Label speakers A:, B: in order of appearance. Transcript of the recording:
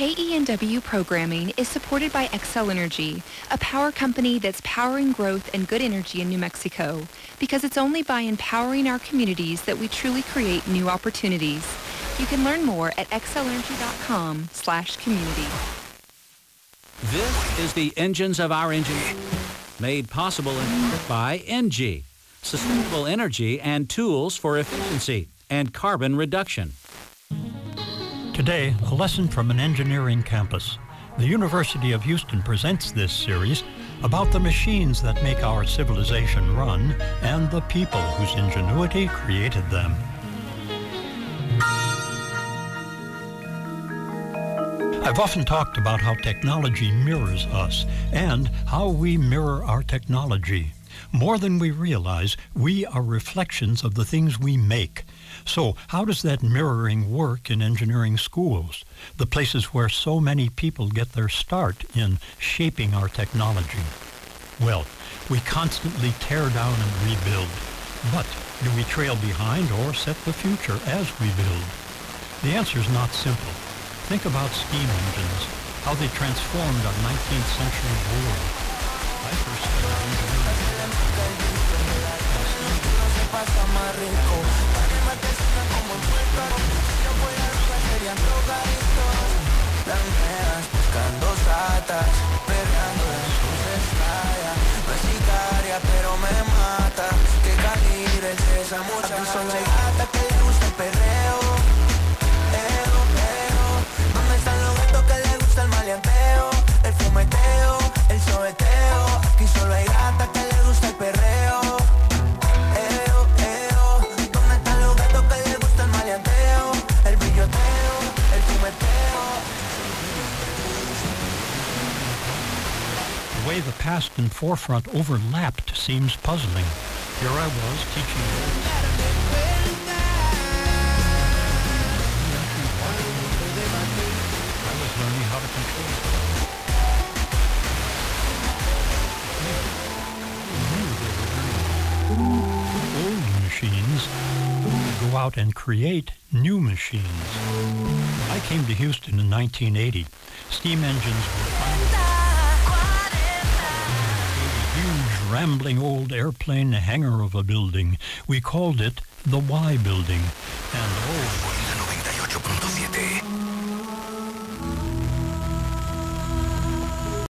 A: KENW programming is supported by Xcel Energy, a power company that's powering growth and good energy in New Mexico, because it's only by empowering our communities that we truly create new opportunities. You can learn more at xcelenergy.com slash community.
B: This is the Engines of Our Ingenuity, made possible by NG, sustainable energy and tools for efficiency and carbon reduction.
C: Today, a lesson from an engineering campus. The University of Houston presents this series about the machines that make our civilization run and the people whose ingenuity created them. I've often talked about how technology mirrors us and how we mirror our technology. More than we realize, we are reflections of the things we make. So how does that mirroring work in engineering schools, the places where so many people get their start in shaping our technology? Well, we constantly tear down and rebuild. But do we trail behind or set the future as we build? The answer is not simple. Think about steam engines, how they transformed our 19th century world.
D: Se pasa más rico Para que me asesinan como en Puerto Yo voy a Rusia, serían drogaditos Las nenas buscando satas Perreando en sus estrellas No pero me
C: mata. Way the past and forefront overlapped seems puzzling. Here I was teaching. Old machines go out and create new machines. I came to Houston in 1980. Steam engines were rambling old airplane hangar of a building. We called it the Y Building. And oh,
E: Florida 98.7.